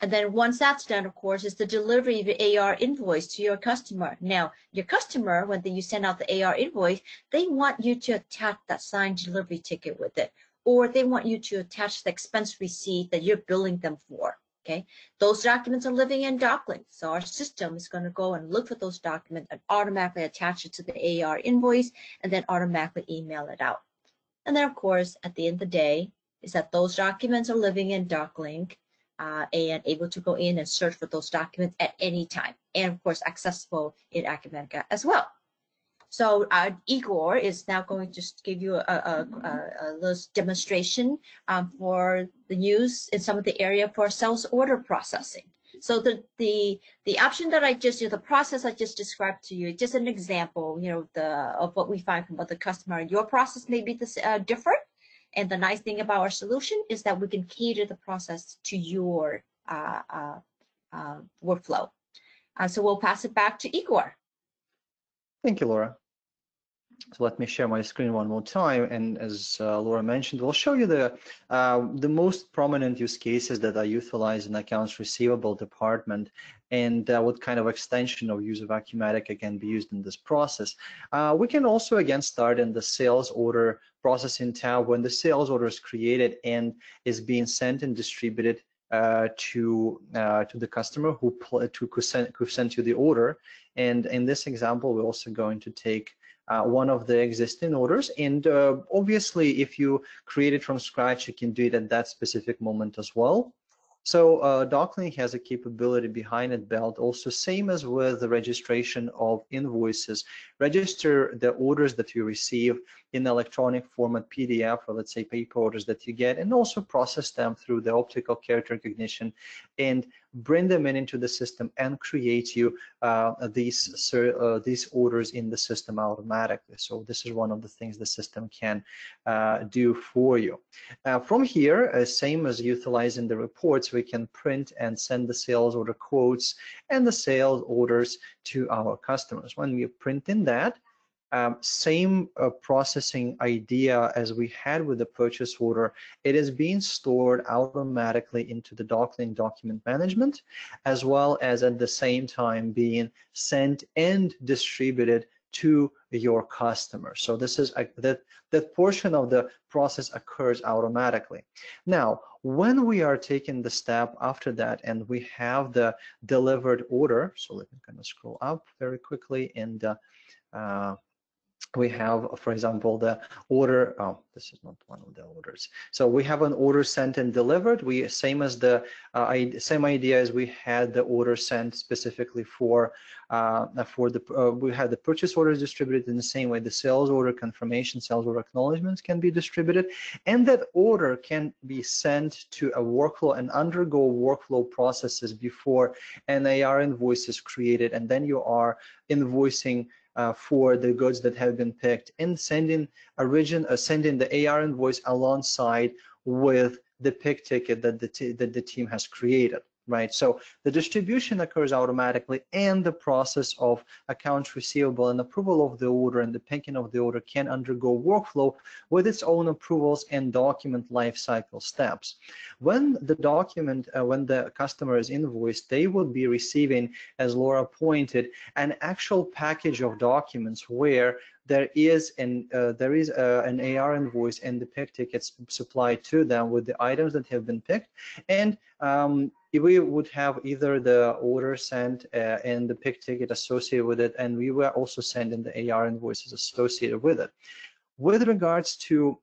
And then once that's done, of course, is the delivery of the AR invoice to your customer. Now, your customer, when you send out the AR invoice, they want you to attach that signed delivery ticket with it, or they want you to attach the expense receipt that you're billing them for. Okay, those documents are living in DocLink. So our system is going to go and look for those documents and automatically attach it to the AR invoice and then automatically email it out. And then, of course, at the end of the day, is that those documents are living in DocLink uh, and able to go in and search for those documents at any time. And of course, accessible in Acumatica as well. So uh, Igor is now going to give you a, a, a, a little demonstration um, for the use in some of the area for sales order processing. So the the the option that I just you know, the process I just described to you, just an example, you know, the of what we find from other customer. Your process may be this uh, different, and the nice thing about our solution is that we can cater the process to your uh, uh, uh workflow. Uh, so we'll pass it back to Igor. Thank you, Laura. So let me share my screen one more time. And as uh, Laura mentioned, we'll show you the uh, the most prominent use cases that are utilized in accounts receivable department and uh, what kind of extension of use of Acumatica can be used in this process. Uh, we can also again start in the sales order processing tab when the sales order is created and is being sent and distributed uh, to uh, to the customer who to who sent, who sent you the order. And in this example, we're also going to take uh, one of the existing orders. And uh, obviously, if you create it from scratch, you can do it at that specific moment as well. So uh, DocLink has a capability behind it belt, also same as with the registration of invoices. Register the orders that you receive in electronic format PDF or let's say paper orders that you get and also process them through the optical character recognition and bring them in into the system and create you uh, these uh, these orders in the system automatically. So this is one of the things the system can uh, do for you. From here, uh, same as utilizing the reports, we can print and send the sales order quotes and the sales orders to our customers. When we print in that, um, same uh, processing idea as we had with the purchase order, it is being stored automatically into the DocLink document management, as well as at the same time being sent and distributed to your customer. So this is a, that that portion of the process occurs automatically. Now, when we are taking the step after that and we have the delivered order, so let me kind of scroll up very quickly and uh, uh, we have, for example, the order. Oh, this is not one of the orders. So we have an order sent and delivered. We same as the uh, same idea as we had the order sent specifically for uh, for the uh, we had the purchase orders distributed in the same way. The sales order confirmation, sales order acknowledgments can be distributed, and that order can be sent to a workflow and undergo workflow processes before an AR invoice is created, and then you are invoicing uh, for the goods that have been picked and sending origin uh, sending the AR invoice alongside with the pick ticket that the that the team has created right? So the distribution occurs automatically and the process of accounts receivable and approval of the order and the picking of the order can undergo workflow with its own approvals and document lifecycle steps. When the document, uh, when the customer is invoiced, they will be receiving, as Laura pointed, an actual package of documents where there is an uh, there is uh, an AR invoice and the pick tickets supplied to them with the items that have been picked, and um, we would have either the order sent uh, and the pick ticket associated with it, and we were also sending the AR invoices associated with it. With regards to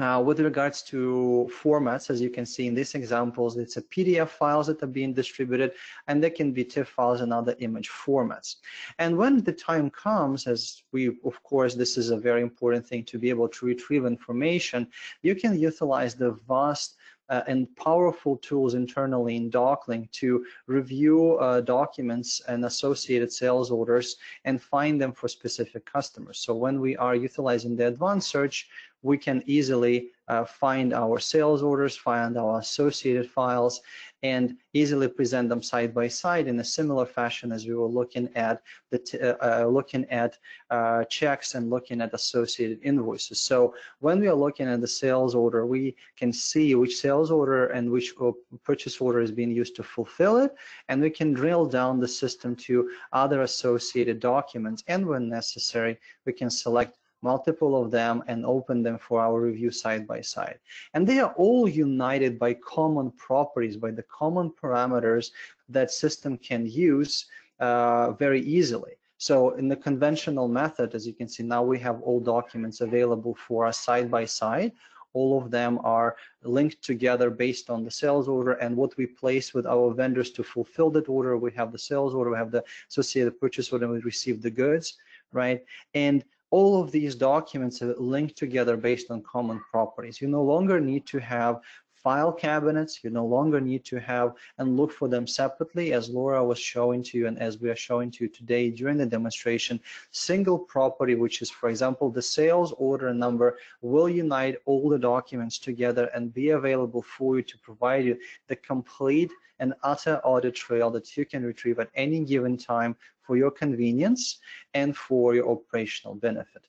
uh, with regards to formats, as you can see in these examples, it's a PDF files that are being distributed, and they can be TIFF files and other image formats. And when the time comes, as we, of course, this is a very important thing to be able to retrieve information, you can utilize the vast uh, and powerful tools internally in DocLink to review uh, documents and associated sales orders and find them for specific customers. So when we are utilizing the advanced search, we can easily uh, find our sales orders, find our associated files, and easily present them side by side in a similar fashion as we were looking at the uh, uh, looking at uh, checks and looking at associated invoices. So when we are looking at the sales order, we can see which sales order and which uh, purchase order is being used to fulfill it, and we can drill down the system to other associated documents, and when necessary, we can select multiple of them and open them for our review side by side. And they are all united by common properties, by the common parameters that system can use uh, very easily. So in the conventional method, as you can see, now we have all documents available for us side by side. All of them are linked together based on the sales order and what we place with our vendors to fulfill that order. We have the sales order, we have the associated purchase order, we receive the goods, right? And all of these documents are linked together based on common properties. You no longer need to have file cabinets. You no longer need to have and look for them separately as Laura was showing to you and as we are showing to you today during the demonstration. Single property, which is, for example, the sales order number will unite all the documents together and be available for you to provide you the complete and utter audit trail that you can retrieve at any given time for your convenience and for your operational benefit.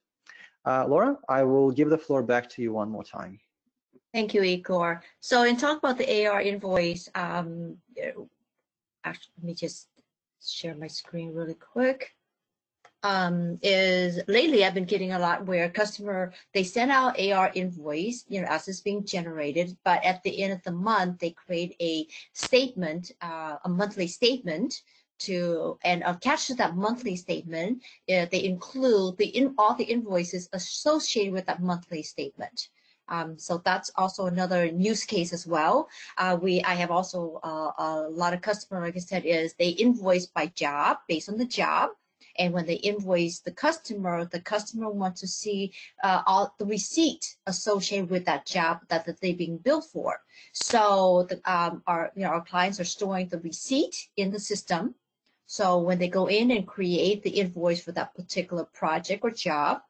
Uh, Laura, I will give the floor back to you one more time. Thank you, Igor. So in talk about the AR invoice, um, actually, let me just share my screen really quick. Um, is lately I've been getting a lot where customer they send out AR invoice, you know, as it's being generated, but at the end of the month they create a statement, uh, a monthly statement to and attached to that monthly statement, uh, they include the in all the invoices associated with that monthly statement. Um, so that's also another use case as well. Uh, we I have also uh, a lot of customer, like I said, is they invoice by job based on the job. And when they invoice the customer, the customer wants to see uh, all the receipt associated with that job that, that they're being billed for. So the, um, our you know our clients are storing the receipt in the system. So when they go in and create the invoice for that particular project or job,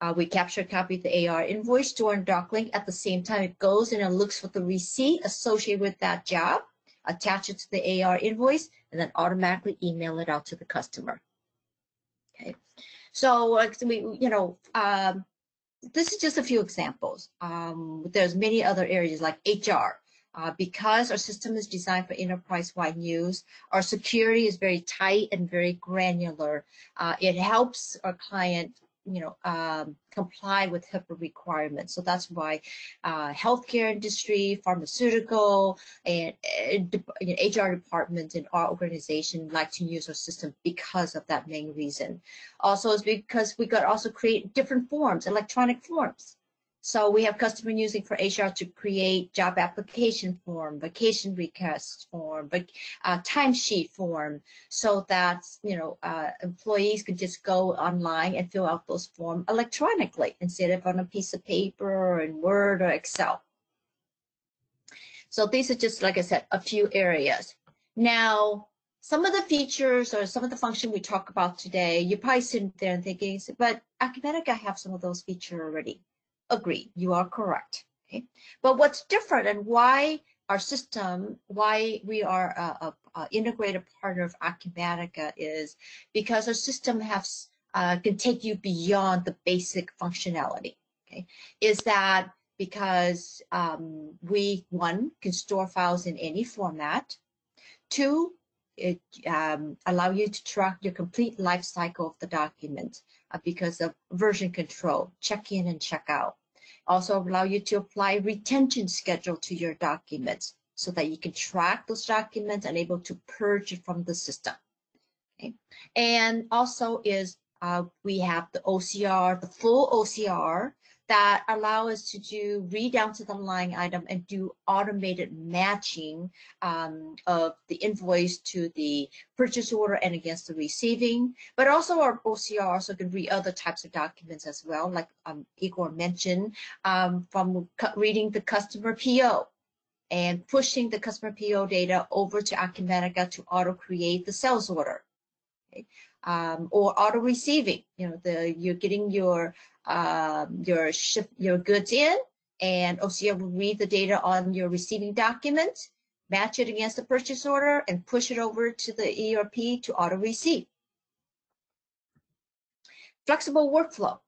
uh, we capture a copy of the AR invoice, store in DocLink. At the same time, it goes and it looks for the receipt associated with that job, attach it to the AR invoice, and then automatically email it out to the customer. Okay, so we, you know, um, this is just a few examples. Um, there's many other areas like HR. Uh, because our system is designed for enterprise-wide use, our security is very tight and very granular. Uh, it helps our client you know, um, comply with HIPAA requirements. So that's why uh, healthcare industry, pharmaceutical, and, you HR departments in our organization like to use our system because of that main reason. Also, is because we got also create different forms, electronic forms. So we have customer using for HR to create job application form, vacation request form, but uh, timesheet form, so that you know uh, employees could just go online and fill out those forms electronically instead of on a piece of paper or in Word or Excel. So these are just like I said, a few areas. Now, some of the features or some of the function we talk about today, you're probably sitting there and thinking, but Acumatica have some of those features already agree, you are correct. Okay? But what's different and why our system, why we are a, a, a integrated partner of Acumatica is because our system has uh, can take you beyond the basic functionality. Okay, is that because um, we one can store files in any format. Two, it um, allow you to track your complete life cycle of the document uh, because of version control, check in and check out also allow you to apply retention schedule to your documents so that you can track those documents and able to purge it from the system. Okay. And also is uh, we have the OCR, the full OCR that allow us to do read down to the line item and do automated matching um, of the invoice to the purchase order and against the receiving. But also our OCR also can read other types of documents as well, like um, Igor mentioned, um, from reading the customer PO and pushing the customer PO data over to Acumatica to auto create the sales order. Okay um, or auto receiving. You know, the you're getting your um, your ship your goods in, and OCR will read the data on your receiving document, match it against the purchase order, and push it over to the ERP to auto receive. Flexible workflow.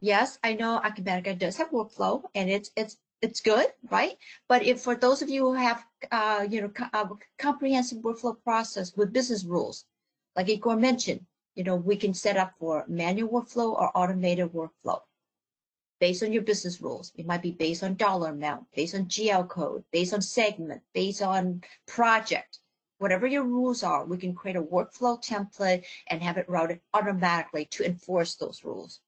Yes, I know Acumatica does have workflow, and it's it's it's good, right? But if for those of you who have, uh, you know, a comprehensive workflow process with business rules, like Igor mentioned, you know, we can set up for manual workflow or automated workflow based on your business rules. It might be based on dollar amount, based on GL code, based on segment, based on project. Whatever your rules are, we can create a workflow template and have it routed automatically to enforce those rules.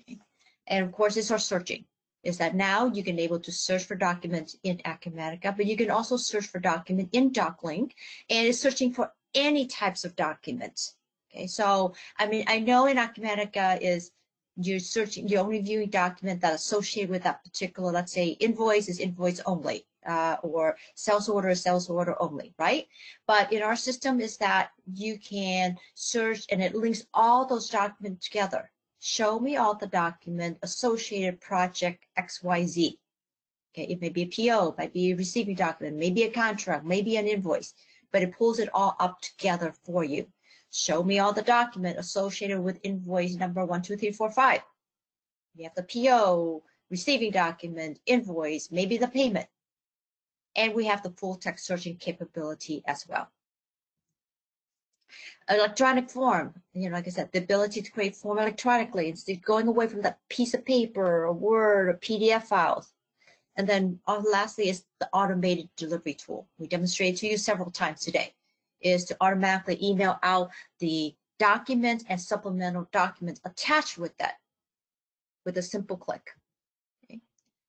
Okay. And of course, it's our searching is that now you can able to search for documents in Acumatica, but you can also search for document in DocLink and it's searching for any types of documents. Okay, so I mean, I know in Acumatica is you're searching, you're only viewing document that associated with that particular, let's say invoice is invoice only, uh, or sales order is sales order only, right? But in our system is that you can search and it links all those documents together show me all the document associated project XYZ. Okay, it may be a PO, might be a receiving document, maybe a contract, maybe an invoice, but it pulls it all up together for you. Show me all the document associated with invoice number one, two, three, four, five. You have the PO, receiving document, invoice, maybe the payment. And we have the full text searching capability as well electronic form, you know, like I said, the ability to create form electronically instead of going away from that piece of paper or Word or PDF files. And then uh, lastly is the automated delivery tool. We demonstrated to you several times today is to automatically email out the documents and supplemental documents attached with that with a simple click. Okay.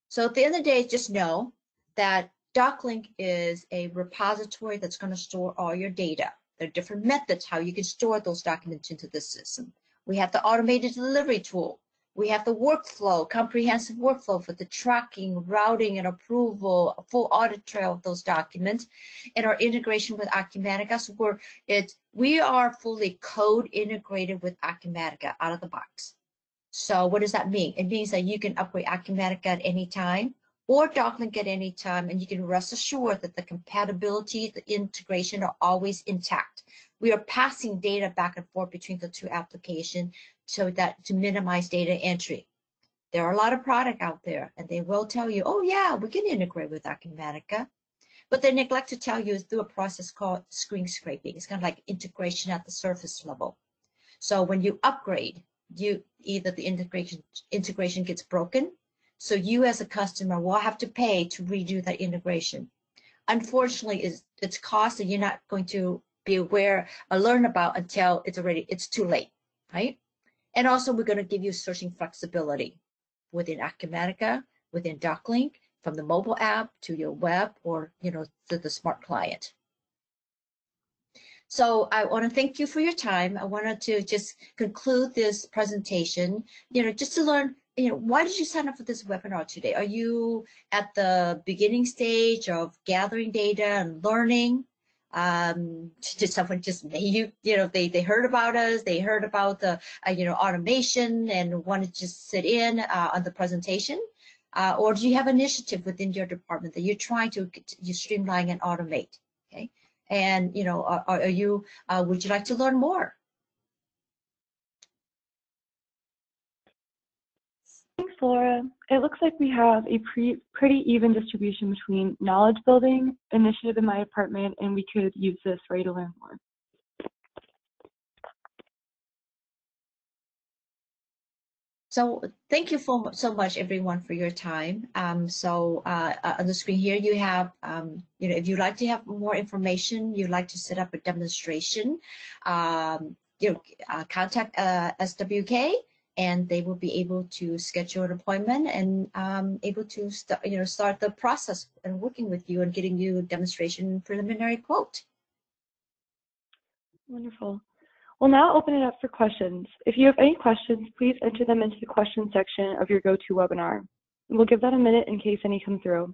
So at the end of the day, just know that DocLink is a repository that's going to store all your data. There are different methods how you can store those documents into the system. We have the automated delivery tool. We have the workflow, comprehensive workflow for the tracking, routing, and approval, full audit trail of those documents, and our integration with Acumatica. So we're, it, we are fully code integrated with Acumatica out of the box. So what does that mean? It means that you can upgrade Acumatica at any time or DocLink at any time, and you can rest assured that the compatibility, the integration are always intact. We are passing data back and forth between the two applications so that to minimize data entry. There are a lot of product out there, and they will tell you, oh yeah, we can integrate with Acumatica. But they neglect to tell you through a process called screen scraping. It's kind of like integration at the surface level. So when you upgrade, you either the integration integration gets broken so you as a customer will have to pay to redo that integration. Unfortunately, it's, it's cost that you're not going to be aware or learn about until it's already, it's too late, right? And also we're going to give you searching flexibility within Acumatica, within DocLink, from the mobile app to your web or, you know, to the smart client. So I want to thank you for your time. I wanted to just conclude this presentation, you know, just to learn you know, why did you sign up for this webinar today? Are you at the beginning stage of gathering data and learning? Um, someone just you, you know, they, they heard about us, they heard about the, uh, you know, automation and wanted to sit in uh, on the presentation? Uh, or do you have initiative within your department that you're trying to you streamline and automate? Okay. And, you know, are, are you, uh, would you like to learn more? Laura. It looks like we have a pre pretty even distribution between knowledge building, initiative in my department, and we could use this ready to learn more. So thank you for so much, everyone, for your time. Um, so uh, uh, on the screen here, you have, um, you know, if you'd like to have more information, you'd like to set up a demonstration, um, you know, uh, contact uh, SWK and they will be able to schedule an appointment and um, able to start, you know, start the process and working with you and getting you a demonstration preliminary quote. Wonderful. We'll now open it up for questions. If you have any questions, please enter them into the questions section of your GoToWebinar. We'll give that a minute in case any come through.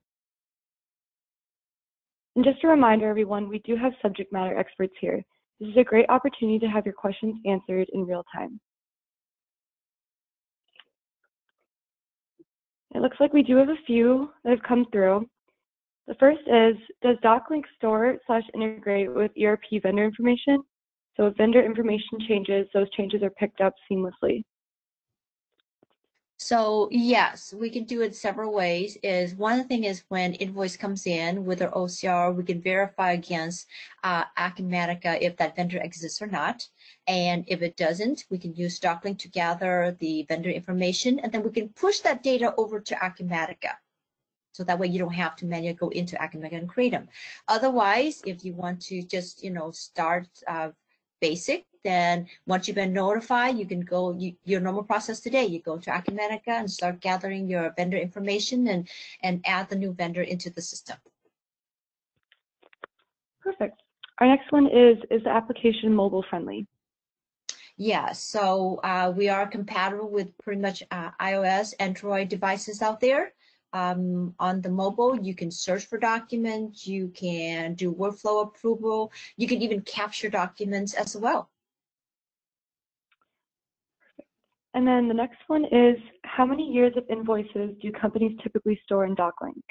And just a reminder, everyone, we do have subject matter experts here. This is a great opportunity to have your questions answered in real time. It looks like we do have a few that have come through. The first is, does DocLink store slash integrate with ERP vendor information? So if vendor information changes, those changes are picked up seamlessly. So yes, we can do it several ways. Is one thing is when invoice comes in with our OCR, we can verify against uh, Acumatica if that vendor exists or not. And if it doesn't, we can use DocLink to gather the vendor information, and then we can push that data over to Acumatica. So that way you don't have to manually go into Acumatica and create them. Otherwise, if you want to just, you know, start uh, basic, then once you've been notified, you can go you, your normal process today. You go to Acumatica and start gathering your vendor information and, and add the new vendor into the system. Perfect. Our next one is, is the application mobile friendly? Yeah, so uh, we are compatible with pretty much uh, iOS, Android devices out there. Um, on the mobile, you can search for documents, you can do workflow approval, you can even capture documents as well. And then the next one is, how many years of invoices do companies typically store in DocLink?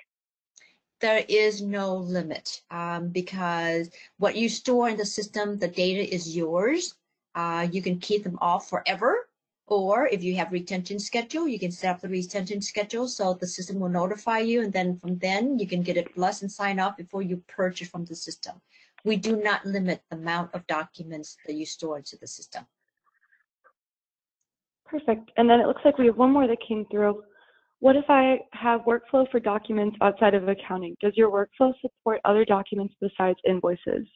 There is no limit um, because what you store in the system, the data is yours. Uh, you can keep them all forever. Or if you have retention schedule, you can set up the retention schedule so the system will notify you. And then from then you can get it blessed and sign off before you purchase from the system. We do not limit the amount of documents that you store into the system. Perfect. And then it looks like we have one more that came through. What if I have workflow for documents outside of accounting? Does your workflow support other documents besides invoices?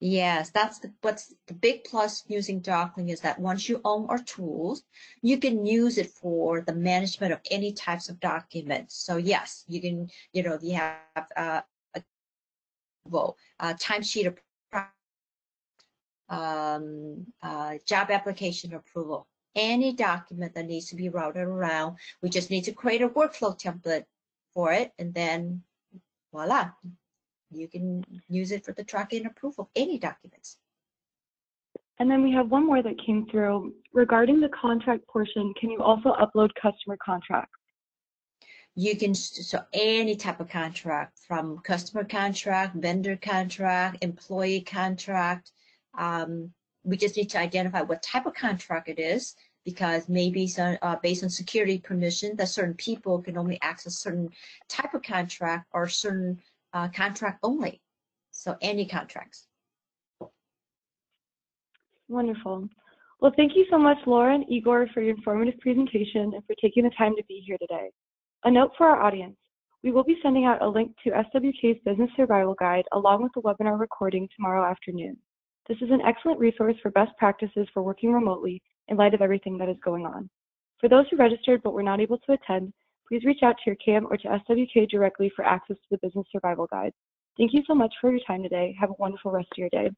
Yes, that's the, what's the big plus using DocLink is that once you own our tools, you can use it for the management of any types of documents. So yes, you can, you know, you have uh, a well, uh, timesheet um, uh, job application approval, any document that needs to be routed around. We just need to create a workflow template for it, and then voila, you can use it for the tracking and approval of any documents. And then we have one more that came through. Regarding the contract portion, can you also upload customer contracts? You can, so any type of contract from customer contract, vendor contract, employee contract. Um, we just need to identify what type of contract it is because maybe some, uh, based on security permission that certain people can only access certain type of contract or certain uh, contract only. So any contracts. Wonderful. Well, thank you so much, Laura and Igor, for your informative presentation and for taking the time to be here today. A note for our audience. We will be sending out a link to SWK's Business Survival Guide along with the webinar recording tomorrow afternoon. This is an excellent resource for best practices for working remotely in light of everything that is going on. For those who registered but were not able to attend, please reach out to your CAM or to SWK directly for access to the Business Survival Guide. Thank you so much for your time today. Have a wonderful rest of your day.